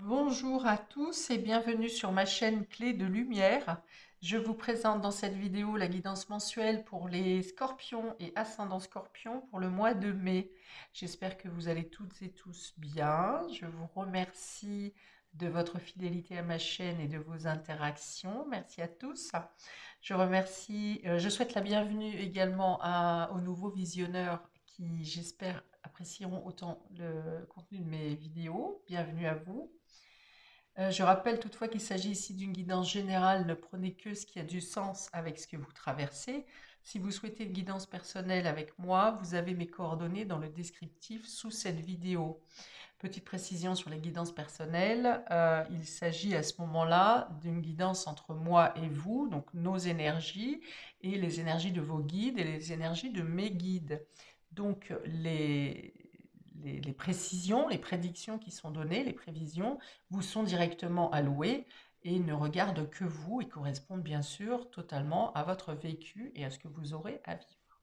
Bonjour à tous et bienvenue sur ma chaîne Clé de Lumière. Je vous présente dans cette vidéo la guidance mensuelle pour les scorpions et ascendants scorpions pour le mois de mai. J'espère que vous allez toutes et tous bien. Je vous remercie de votre fidélité à ma chaîne et de vos interactions. Merci à tous. Je remercie, euh, je souhaite la bienvenue également aux nouveaux visionneurs qui, j'espère, apprécieront autant le contenu de mes vidéos. Bienvenue à vous. Euh, je rappelle toutefois qu'il s'agit ici d'une guidance générale. Ne prenez que ce qui a du sens avec ce que vous traversez. Si vous souhaitez une guidance personnelle avec moi, vous avez mes coordonnées dans le descriptif sous cette vidéo. Petite précision sur les guidances personnelles, euh, il s'agit à ce moment-là d'une guidance entre moi et vous, donc nos énergies et les énergies de vos guides et les énergies de mes guides. Donc les, les, précisions, les prédictions qui sont données, les prévisions, vous sont directement allouées et ne regardent que vous et correspondent bien sûr totalement à votre vécu et à ce que vous aurez à vivre.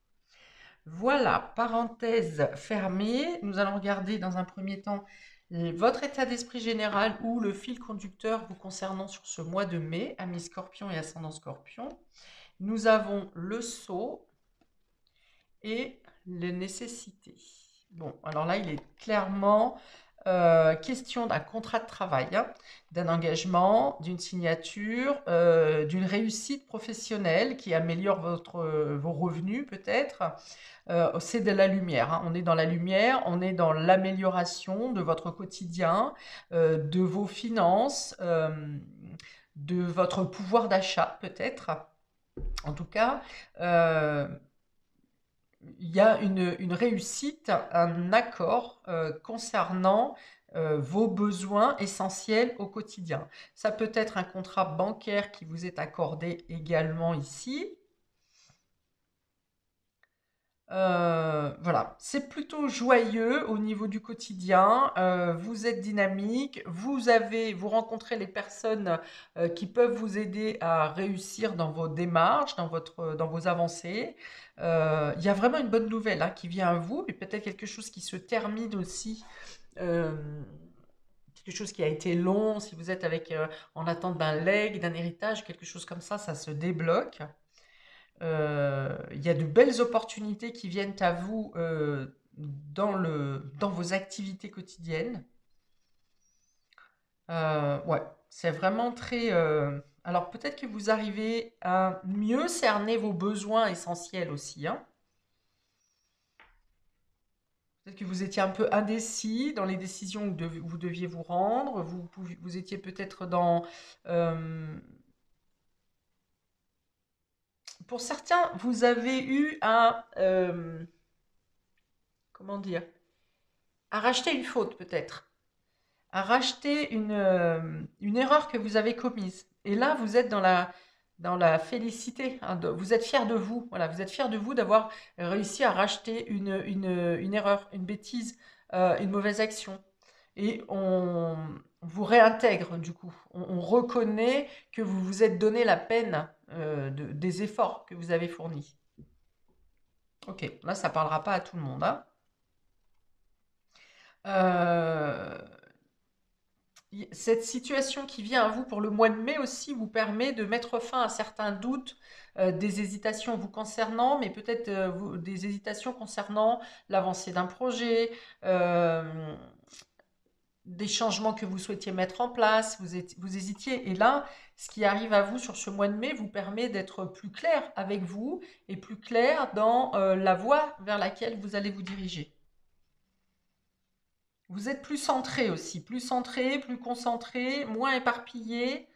Voilà, parenthèse fermée. Nous allons regarder dans un premier temps votre état d'esprit général ou le fil conducteur vous concernant sur ce mois de mai, amis scorpion et ascendant scorpion. Nous avons le saut et les nécessités. Bon, alors là, il est clairement euh, question d'un contrat de travail, hein, d'un engagement, d'une signature, euh, d'une réussite professionnelle qui améliore votre, vos revenus peut-être. Euh, c'est de la lumière. Hein. On est dans la lumière, on est dans l'amélioration de votre quotidien, de vos finances, de votre pouvoir d'achat peut-être. En tout cas, il y a une, réussite, un accord euh, concernant euh, vos besoins essentiels au quotidien. Ça peut être un contrat bancaire qui vous est accordé également ici. Euh, voilà, c'est plutôt joyeux au niveau du quotidien. Euh, vous êtes dynamique, vous avez, vous rencontrez les personnes euh, qui peuvent vous aider à réussir dans vos démarches, dans votre, dans vos avancées. Il y a vraiment une bonne nouvelle hein, qui vient à vous, mais peut-être quelque chose qui se termine aussi. quelque chose qui a été long, si vous êtes avec en attente d'un leg, d'un héritage, quelque chose comme ça, ça se débloque. Euh, il y a de belles opportunités qui viennent à vous euh, dans, le, dans vos activités quotidiennes. Euh, ouais, c'est vraiment très... alors peut-être que vous arrivez à mieux cerner vos besoins essentiels aussi. Hein. Peut-être que vous étiez un peu indécis dans les décisions que vous deviez vous rendre. Vous, vous étiez peut-être dans pour certains, vous avez eu un... Euh, comment dire À racheter une faute peut-être. À racheter une, euh, une erreur que vous avez commise. Et là, vous êtes dans la, félicité. Hein, vous êtes fier de vous. Voilà, vous êtes fier de vous d'avoir réussi à racheter une, une, erreur, une bêtise, euh, une mauvaise action. Et on vous réintègre du coup. On, reconnaît que vous vous êtes donné la peine euh, des efforts que vous avez fournis. Ok, là ça parlera pas à tout le monde. Hein. Euh, cette situation qui vient à vous pour le mois de mai aussi vous permet de mettre fin à certains doutes, euh, des hésitations vous concernant, mais peut-être des hésitations concernant l'avancée d'un projet, des changements que vous souhaitiez mettre en place, vous, hésitiez. Et là, ce qui arrive à vous sur ce mois de mai vous permet d'être plus clair avec vous et plus clair dans euh, la voie vers laquelle vous allez vous diriger. Vous êtes plus centré aussi, plus centré, plus concentré, moins éparpillé.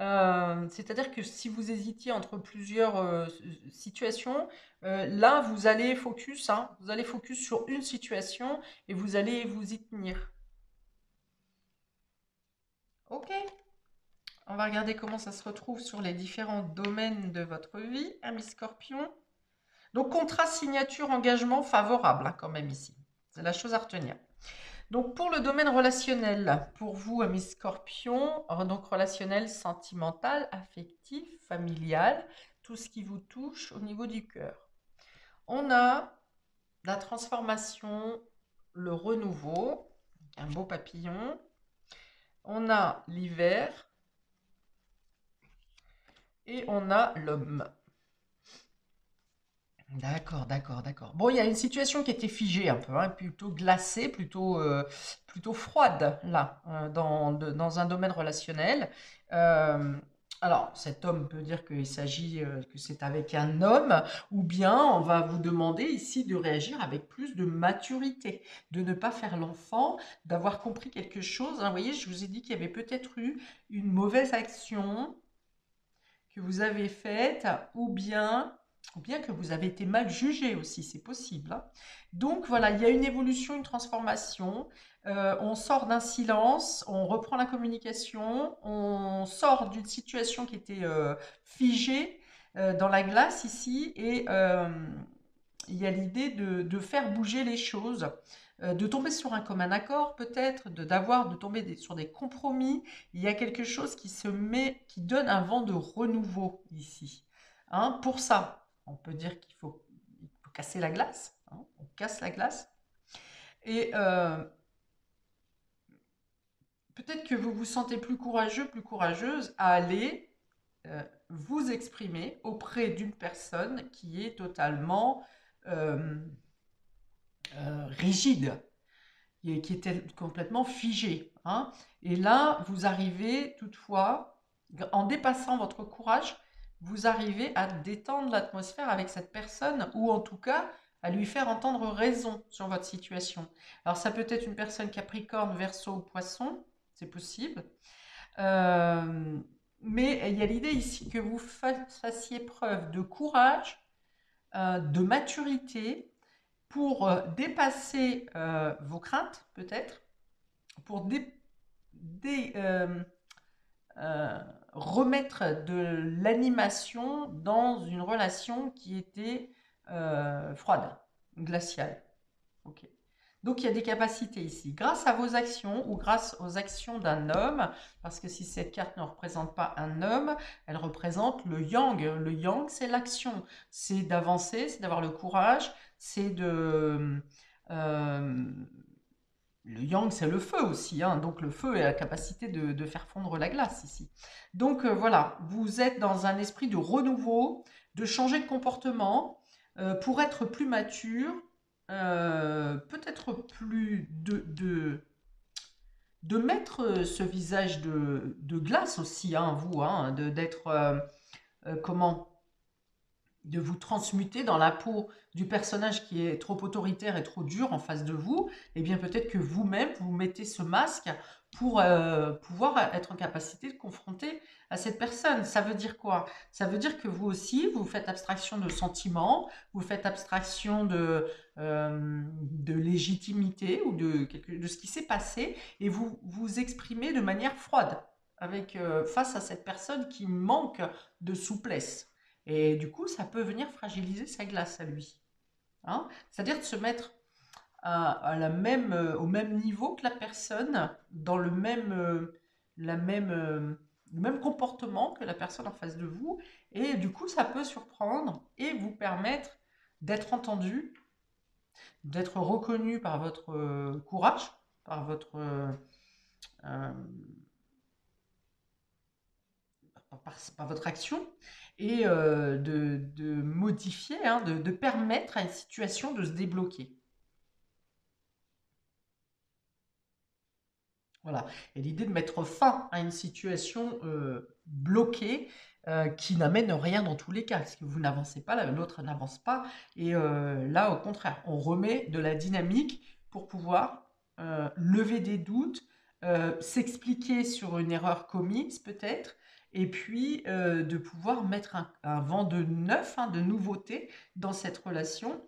Euh, c'est-à-dire que si vous hésitiez entre plusieurs euh, situations, là vous allez focus, hein, vous allez focus sur une situation et vous allez vous y tenir. Ok. On va regarder comment ça se retrouve sur les différents domaines de votre vie, ami scorpion. Donc, contrat, signature, engagement favorable, hein, quand même ici. C'est la chose à retenir. Donc, pour le domaine relationnel, pour vous, ami scorpion, donc relationnel, sentimental, affectif, familial, tout ce qui vous touche au niveau du cœur. On a la transformation, le renouveau, un beau papillon, on a l'hiver et on a l'homme. D'accord, d'accord, d'accord. Bon, il y a une situation qui était figée un peu, hein, plutôt glacée, plutôt, euh, froide, là, euh, dans, dans un domaine relationnel. Euh, alors, cet homme peut dire qu'il s'agit, que c'est avec un homme, ou bien on va vous demander ici de réagir avec plus de maturité, de ne pas faire l'enfant, d'avoir compris quelque chose. Hein. vous voyez, je vous ai dit qu'il y avait peut-être eu une mauvaise action que vous avez faite, ou bien ou bien que vous avez été mal jugé aussi, c'est possible. Hein. Donc voilà, il y a une évolution, une transformation. Euh, on sort d'un silence, on reprend la communication, on sort d'une situation qui était euh, figée euh, dans la glace ici, et il y a l'idée de, faire bouger les choses, de tomber sur un commun accord peut-être, de d'avoir, de tomber sur des compromis. Il y a quelque chose qui se met, qui donne un vent de renouveau ici. Hein, pour ça, on peut dire qu'il faut, casser la glace. Hein, on casse la glace. Et peut-être que vous vous sentez plus courageux, plus courageuse à aller euh, vous exprimer auprès d'une personne qui est totalement euh, rigide, et qui était complètement figée. Hein. Et là, vous arrivez toutefois, en dépassant votre courage, vous arrivez à détendre l'atmosphère avec cette personne ou en tout cas à lui faire entendre raison sur votre situation. Alors ça peut être une personne capricorne, verso ou poisson, c'est possible. Euh, mais il y a l'idée ici que vous fassiez preuve de courage, euh, de maturité pour euh, dépasser vos craintes peut-être, pour remettre de l'animation dans une relation qui était froide, glaciale. Ok. Donc il y a des capacités ici. Grâce à vos actions ou grâce aux actions d'un homme, parce que si cette carte ne représente pas un homme, elle représente le yang. Le yang, c'est l'action. C'est d'avancer, c'est d'avoir le courage, c'est de... Euh, le yang, c'est le feu aussi, hein. donc le feu est la capacité de, faire fondre la glace ici. Donc euh, voilà, vous êtes dans un esprit de renouveau, de changer de comportement euh, pour être plus mature, euh, peut-être plus de, mettre ce visage de, glace aussi, hein, vous, hein, d'être, comment de vous transmuter dans la peau du personnage qui est trop autoritaire et trop dur en face de vous, et eh bien peut-être que vous-même, vous mettez ce masque pour euh, pouvoir être en capacité de confronter à cette personne. Ça veut dire quoi? Ça veut dire que vous aussi, vous faites abstraction de sentiments, vous faites abstraction de, euh, de légitimité ou de, de ce qui s'est passé, et vous vous exprimez de manière froide avec, euh, face à cette personne qui manque de souplesse. Et du coup, ça peut venir fragiliser sa glace à lui. Hein? C'est-à-dire de se mettre à, la même, euh, au même niveau que la personne, dans le même, euh, la même, euh, même comportement que la personne en face de vous. Et du coup, ça peut surprendre et vous permettre d'être entendu, d'être reconnu par votre courage, par votre... par, votre action et de, modifier, hein, de, permettre à une situation de se débloquer. Voilà. Et l'idée de mettre fin à une situation euh, bloquée euh, qui n'amène rien dans tous les cas, parce que vous n'avancez pas, l'autre n'avance pas. Et là, au contraire, on remet de la dynamique pour pouvoir lever des doutes, s'expliquer sur une erreur commise peut-être, et puis euh, de pouvoir mettre un, vent de neuf, hein, de nouveauté dans cette relation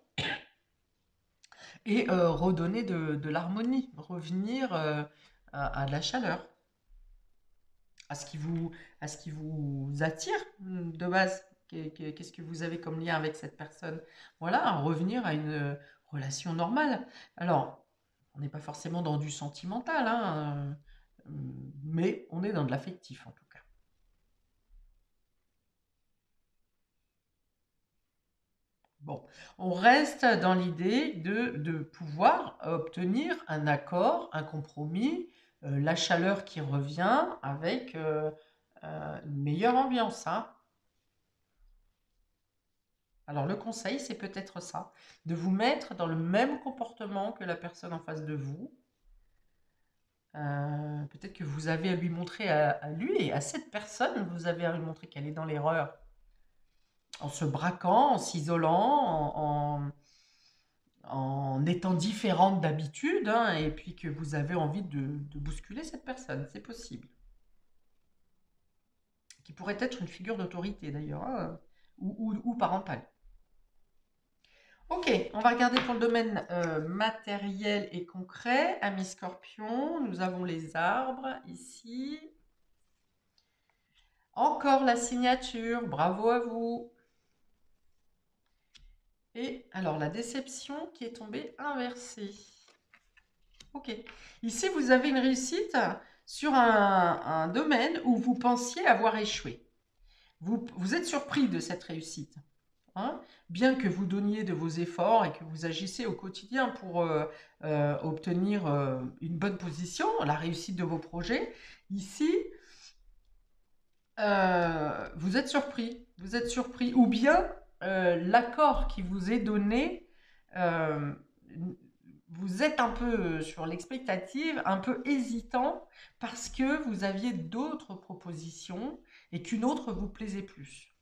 et euh, redonner de, l'harmonie, revenir euh, à, de la chaleur, à ce, qui vous, attire de base. Qu'est-ce que vous avez comme lien avec cette personne? Voilà, revenir à une relation normale. Alors, on n'est pas forcément dans du sentimental, hein, mais on est dans de l'affectif en tout cas. Bon, on reste dans l'idée de, pouvoir obtenir un accord, un compromis, euh, la chaleur qui revient avec euh, euh, une meilleure ambiance. hein. Alors le conseil, c'est peut-être ça, de vous mettre dans le même comportement que la personne en face de vous. Peut-être que vous avez à lui montrer à, lui et à cette personne, vous avez à lui montrer qu'elle est dans l'erreur en se braquant, en s'isolant, en- en étant différente d'habitude, hein, et puis que vous avez envie de, bousculer cette personne. C'est possible. Qui pourrait être une figure d'autorité d'ailleurs, hein, ou, parentale. Ok, on va regarder pour le domaine euh, matériel et concret. Amis scorpions, nous avons les arbres ici. Encore la signature, bravo à vous. Et alors la déception qui est tombée inversée. Ok, ici vous avez une réussite sur un, domaine où vous pensiez avoir échoué. Vous, êtes surpris de cette réussite. hein. Bien que vous donniez de vos efforts et que vous agissez au quotidien pour euh, euh, obtenir euh, une bonne position, la réussite de vos projets, ici, vous êtes surpris. Vous êtes surpris. Ou bien euh, l'accord qui vous est donné, euh, vous êtes un peu sur l'expectative, un peu hésitant parce que vous aviez d'autres propositions et qu'une autre vous plaisait plus.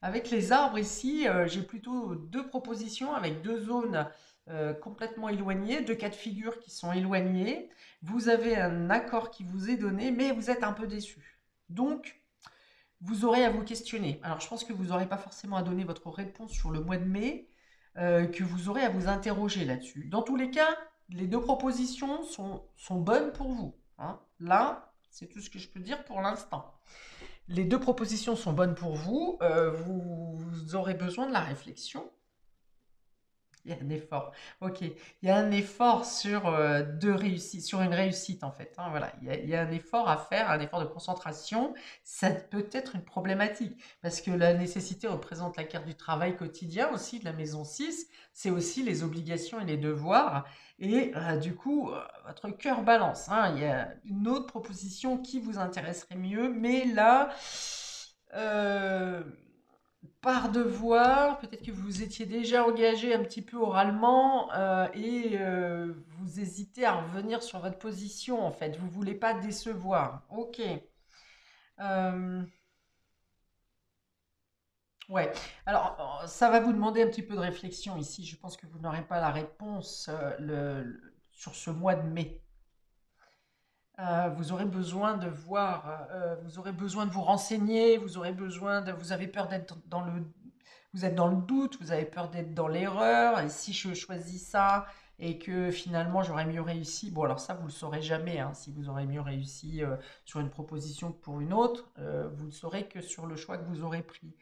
Avec les arbres ici, euh, j'ai plutôt deux propositions avec deux zones euh, complètement éloignées, deux cas de figure qui sont éloignés. Vous avez un accord qui vous est donné, mais vous êtes un peu déçu. Donc, vous aurez à vous questionner. Alors, je pense que vous n'aurez pas forcément à donner votre réponse sur le mois de mai, euh, que vous aurez à vous interroger là-dessus. Dans tous les cas, les deux propositions sont, sont bonnes pour vous. hein. Là, c'est tout ce que je peux dire pour l'instant. Les deux propositions sont bonnes pour vous. euh, vous, vous aurez besoin de la réflexion. Il y a un effort. Ok. Il y a un effort sur, euh, réussites, sur une réussite, en fait. hein, voilà. Il y a, il y a un effort à faire, un effort de concentration. Ça peut être une problématique. Parce que la nécessité représente la carte du travail quotidien aussi de la maison 6. C'est aussi les obligations et les devoirs. Et euh, du coup, euh, votre cœur balance. hein. Il y a une autre proposition qui vous intéresserait mieux. Mais là, euh, par devoir, peut-être que vous étiez déjà engagé un petit peu oralement euh, et euh, vous hésitez à revenir sur votre position en fait. Vous voulez pas décevoir. Ok. Euh, ouais. Alors, ça va vous demander un petit peu de réflexion ici. Je pense que vous n'aurez pas la réponse le- sur ce mois de mai. Euh, vous aurez besoin de voir, euh, vous aurez besoin de vous renseigner, vous aurez besoin de, vous avez peur d'être dans le, vous êtes dans le doute, vous avez peur d'être dans l'erreur, et si je choisis ça et que finalement j'aurais mieux réussi, bon alors ça vous le saurez jamais, hein, si vous aurez mieux réussi euh, sur une proposition que pour une autre, vous ne saurez que sur le choix que vous aurez pris.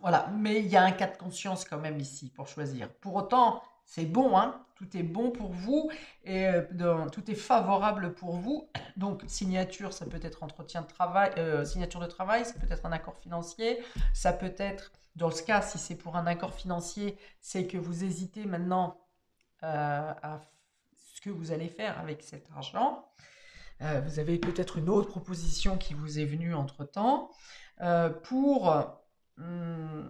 Voilà, mais il y a un cas de conscience quand même ici pour choisir. Pour autant, c'est bon, hein, tout est bon pour vous et euh, tout est favorable pour vous. Donc, signature, ça peut être entretien de travail, euh, signature de travail, ça peut être un accord financier, ça peut être, dans ce cas, si c'est pour un accord financier, c'est que vous hésitez maintenant euh, à ce que vous allez faire avec cet argent. Vous avez peut-être une autre proposition qui vous est venue entre-temps. Pour hum,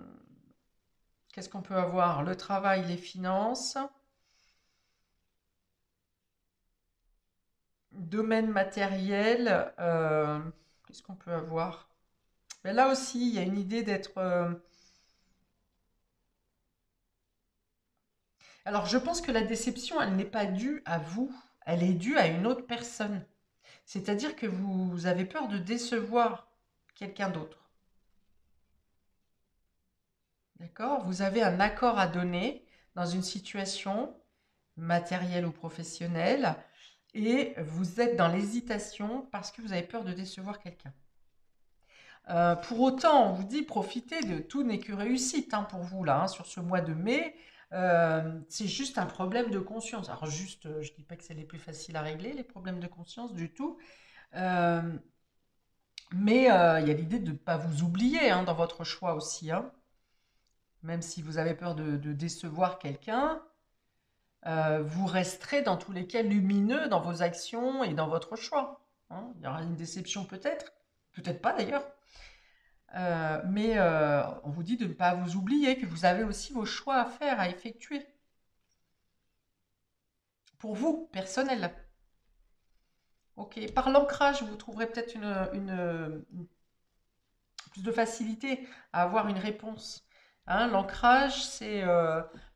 Qu'est-ce qu'on peut avoir? Le travail, les finances, domaine matériel, euh, qu'est-ce qu'on peut avoir? Ben là aussi, il y a une idée d'être... euh, Alors, je pense que la déception, elle n'est pas due à vous, elle est due à une autre personne. C'est-à-dire que vous avez peur de décevoir quelqu'un d'autre. D'accord? Vous avez un accord à donner dans une situation matérielle ou professionnelle et vous êtes dans l'hésitation parce que vous avez peur de décevoir quelqu'un. Euh, pour autant, on vous dit profitez de tout n'est que réussite hein, pour vous là, hein, sur ce mois de mai. Euh, c'est juste un problème de conscience. Alors juste, euh, je dis pas que c'est les plus faciles à régler, les problèmes de conscience du tout. Mais il y a l'idée de ne pas vous oublier hein, dans votre choix aussi. Même si vous avez peur de, de décevoir quelqu'un, euh, vous resterez dans tous les cas lumineux dans vos actions et dans votre choix. Hein. Il y aura une déception peut-être, peut-être pas d'ailleurs. Euh, mais euh, on vous dit de ne pas vous oublier, que vous avez aussi vos choix à faire, à effectuer. Pour vous, personnel. Ok. Par l'ancrage, vous trouverez peut-être une, plus de facilité à avoir une réponse. Hein. L'ancrage, c'est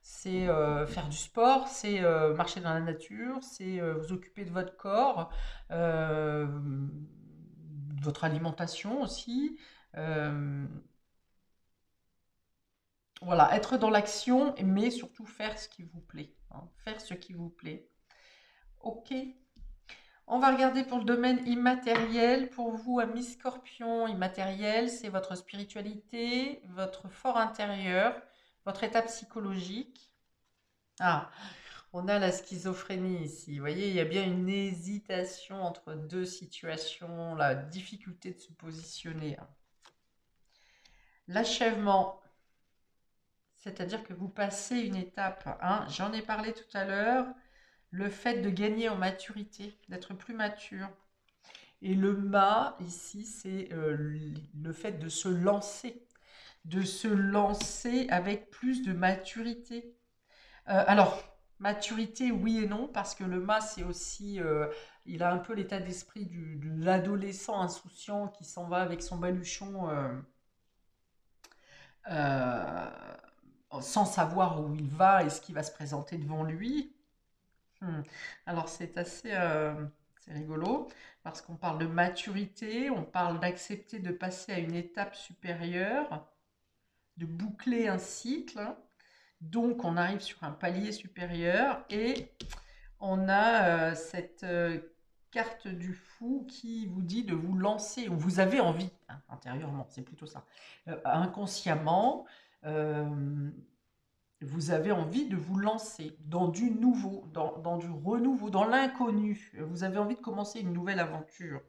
c'est euh, faire du sport, c'est euh, marcher dans la nature, c'est euh, vous occuper de votre corps, votre alimentation aussi. voilà, être dans l'action, mais surtout faire ce qui vous plaît. Hein. faire ce qui vous plaît. Ok. On va regarder pour le domaine immatériel. Pour vous, ami scorpion, immatériel, c'est votre spiritualité, votre fort intérieur, votre état psychologique. Ah, on a la schizophrénie ici. Vous voyez, il y a bien une hésitation entre deux situations, la difficulté de se positionner. L'achèvement, c'est-à-dire que vous passez une étape. Hein. J'en ai parlé tout à l'heure, le fait de gagner en maturité, d'être plus mature. Et le mât, ici, c'est euh, le fait de se lancer de se lancer avec plus de maturité. Euh, alors, maturité, oui et non, parce que le mât, c'est aussi, euh, il a un peu l'état d'esprit de l'adolescent insouciant qui s'en va avec son baluchon sans savoir où il va et ce qui va se présenter devant lui. Hmm. Alors, c'est assez rigolo parce qu'on parle de maturité, on parle d'accepter de passer à une étape supérieure de boucler un cycle. Donc, on arrive sur un palier supérieur et on a euh, cette euh, carte du fou qui vous dit de vous lancer, ou vous avez envie, hein, intérieurement, c'est plutôt ça, euh, inconsciemment, vous avez envie de vous lancer dans du nouveau, dans, du renouveau, dans l'inconnu. Vous avez envie de commencer une nouvelle aventure.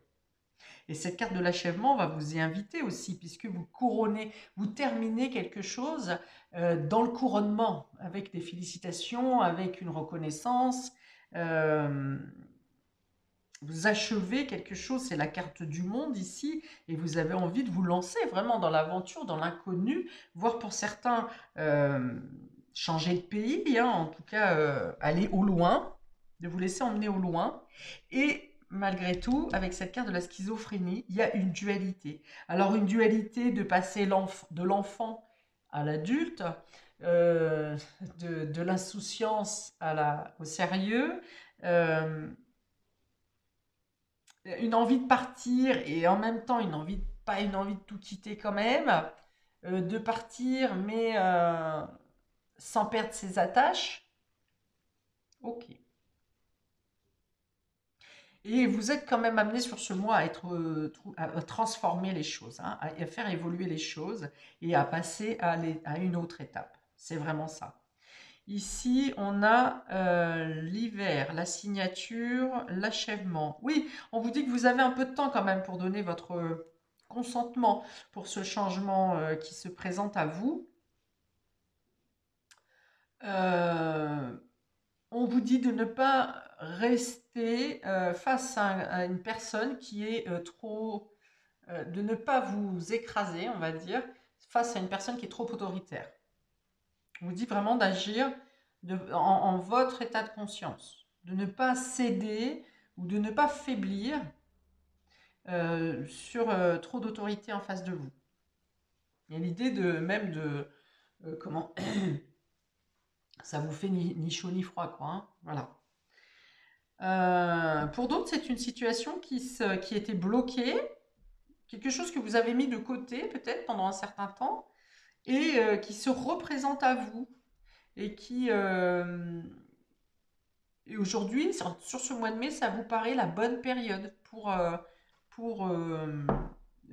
Et cette carte de l'achèvement va vous y inviter aussi, puisque vous couronnez, vous terminez quelque chose euh, dans le couronnement, avec des félicitations, avec une reconnaissance. Euh, vous achevez quelque chose, c'est la carte du monde ici, et vous avez envie de vous lancer vraiment dans l'aventure, dans l'inconnu, voire pour certains euh, changer de pays, hein, en tout cas aller au loin, de vous laisser emmener au loin. Et malgré tout, avec cette carte de la schizophrénie, il y a une dualité. Alors une dualité de passer de l'enfant à l'adulte, euh, de, l'insouciance au sérieux, euh, une envie de partir et en même temps une envie, pas une envie de tout quitter quand même, euh, de partir mais sans perdre ses attaches. Ok. Et vous êtes quand même amené sur ce mois à, être, euh, à transformer les choses, hein, à faire évoluer les choses et à passer à, une autre étape. C'est vraiment ça. Ici, on a euh, l'hiver, la signature, l'achèvement. Oui, on vous dit que vous avez un peu de temps quand même pour donner votre consentement pour ce changement euh, qui se présente à vous. On vous dit de ne pas rester euh, face à, une personne qui est euh, trop... Euh, de ne pas vous écraser, on va dire, face à une personne qui est trop autoritaire. On vous dit vraiment d'agir en, en, votre état de conscience, de ne pas céder ou de ne pas faiblir sur trop d'autorité en face de vous. Il y a l'idée de même de... comment ça vous fait ni, chaud ni froid, quoi. Hein voilà. Euh, pour d'autres, c'est une situation qui, qui était bloquée, quelque chose que vous avez mis de côté peut-être pendant un certain temps, et euh, qui se représente à vous, et qui... Euh, et aujourd'hui, sur, ce mois de mai, ça vous paraît la bonne période pour, pour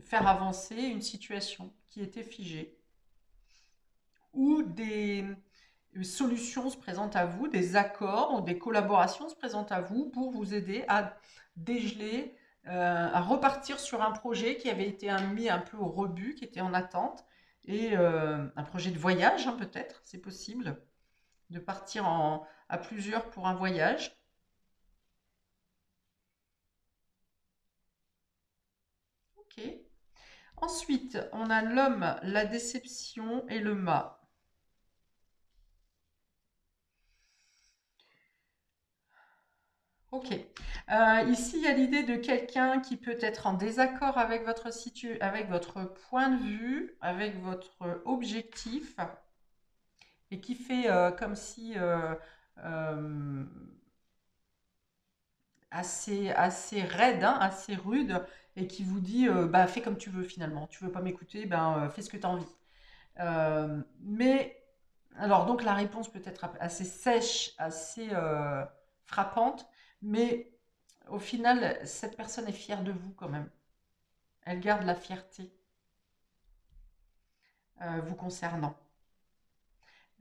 faire avancer une situation qui était figée. Ou des, solutions se présentent à vous, des accords ou des collaborations se présentent à vous pour vous aider à dégeler, euh, à repartir sur un projet qui avait été mis un peu au rebut, qui était en attente, et euh, un projet de voyage hein, peut-être, c'est possible, de partir en, à plusieurs pour un voyage. Ok. Ensuite, on a l'homme, la déception et le mât. Ok. Euh, ici, il y a l'idée de quelqu'un qui peut être en désaccord avec votre, situ avec votre point de vue, avec votre objectif, et qui fait euh, comme si euh, assez, assez raide, hein, assez rude, et qui vous dit bah, fais comme tu veux finalement. Tu veux pas m'écouter, ben fais ce que tu as envie. mais alors donc la réponse peut être assez sèche, assez frappante, mais au final, cette personne est fière de vous quand même. Elle garde la fierté euh, vous concernant.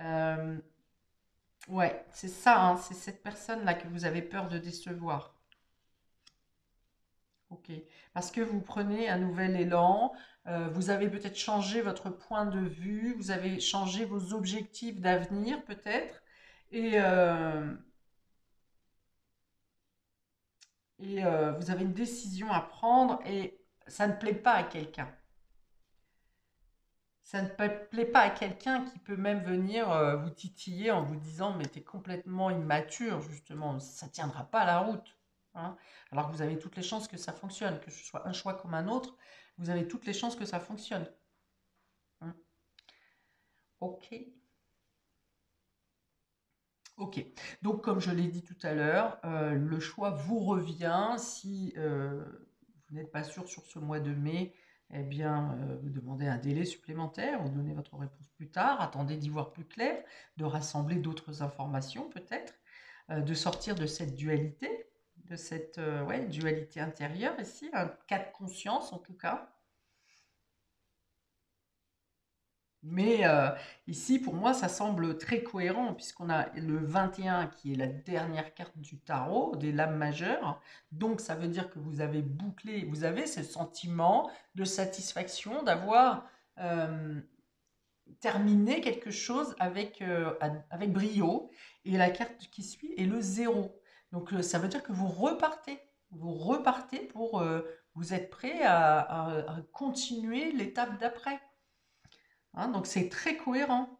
Euh, ouais, c'est ça, hein, c'est cette personne-là que vous avez peur de décevoir. Ok, parce que vous prenez un nouvel élan, euh, vous avez peut-être changé votre point de vue, vous avez changé vos objectifs d'avenir peut-être, et, et euh, vous avez une décision à prendre et ça ne plaît pas à quelqu'un. Ça ne plaît pas à quelqu'un qui peut même venir euh, vous titiller en vous disant mais tu es complètement immature justement, ça tiendra pas à la route. Hein. Alors que vous avez toutes les chances que ça fonctionne, que ce soit un choix comme un autre, vous avez toutes les chances que ça fonctionne. Hein. Ok. Ok, donc comme je l'ai dit tout à l'heure, euh, le choix vous revient si euh, vous n'êtes pas sûr sur ce mois de mai, eh bien, euh, vous demandez un délai supplémentaire, vous donnez votre réponse plus tard, attendez d'y voir plus clair, de rassembler d'autres informations peut-être, de sortir de cette dualité, de cette ouais, dualité intérieure ici, un cas de conscience en tout cas, Mais euh, ici, pour moi, ça semble très cohérent, puisqu'on a le 21 qui est la dernière carte du tarot, des lames majeures. Donc, ça veut dire que vous avez bouclé, vous avez ce sentiment de satisfaction d'avoir euh, terminé quelque chose avec, euh, avec brio. Et la carte qui suit est le 0. Donc, ça veut dire que vous repartez. Vous repartez pour... vous êtes prêt à continuer l'étape d'après. Hein, donc c'est très cohérent.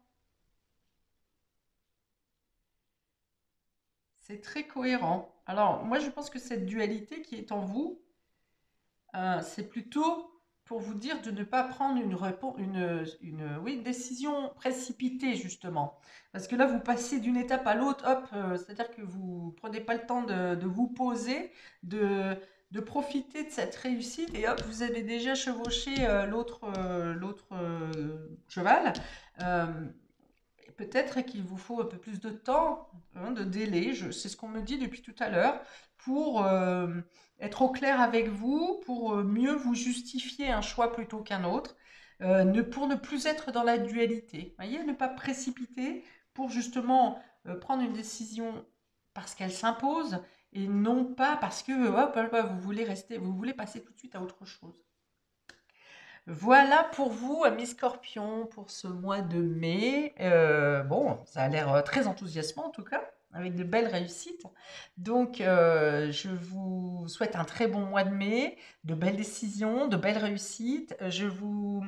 C'est très cohérent. Alors moi je pense que cette dualité qui est en vous, euh, c'est plutôt pour vous dire de ne pas prendre une, décision précipitée justement. Parce que là vous passez d'une étape à l'autre, hop, euh, c'est-à-dire que vous ne prenez pas le temps de vous poser, de, de profiter de cette réussite et hop, vous avez déjà chevauché euh, l'autre euh, euh, cheval. Peut-être qu'il vous faut un peu plus de temps, hein, de délai, c'est ce qu'on me dit depuis tout à l'heure, pour être au clair avec vous, pour mieux vous justifier un choix plutôt qu'un autre, ne, pour ne plus être dans la dualité. Voyez, ne pas précipiter pour justement prendre une décision parce qu'elle s'impose, et non pas parce que vous voulez rester, vous voulez passer tout de suite à autre chose. Voilà pour vous, amis scorpions, pour ce mois de mai. Euh, bon, ça a l'air euh, très enthousiasmant en tout cas, avec de belles réussites. Donc, euh, je vous souhaite un très bon mois de mai, de belles décisions, de belles réussites. Je vous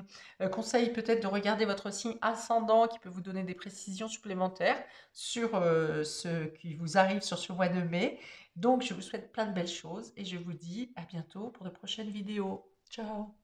conseille peut-être de regarder votre signe ascendant qui peut vous donner des précisions supplémentaires sur ce qui vous arrive sur ce mois de mai. Donc, je vous souhaite plein de belles choses et je vous dis à bientôt pour de prochaines vidéos. Ciao